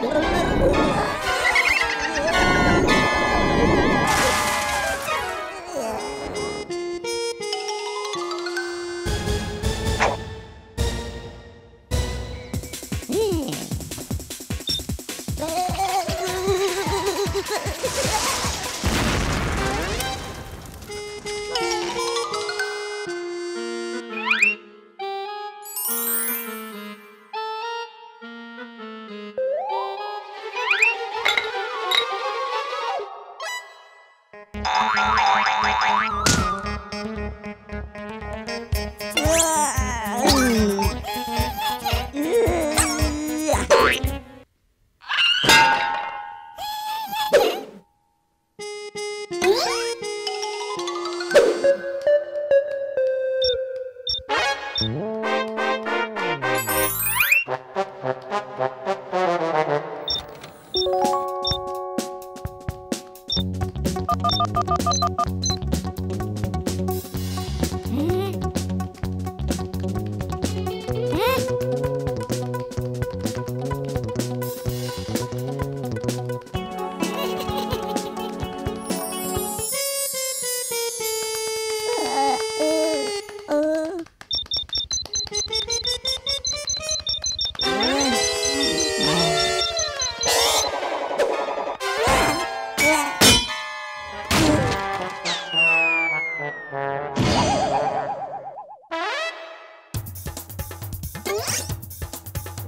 Yeah.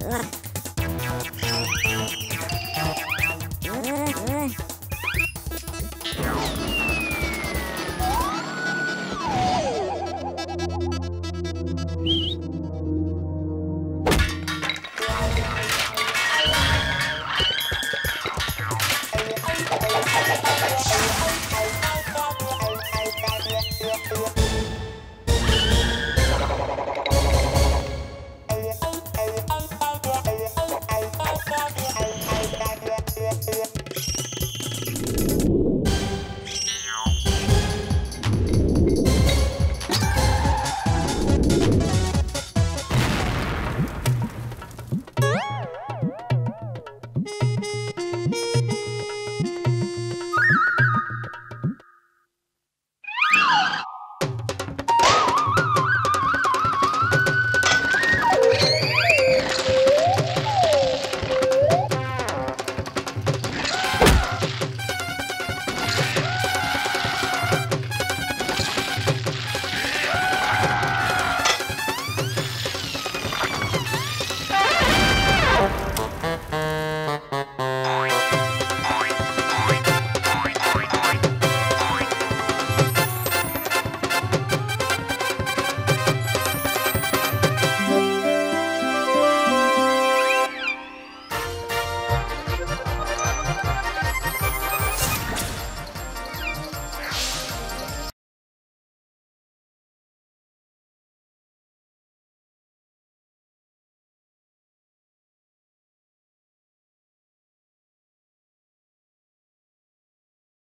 Ugh.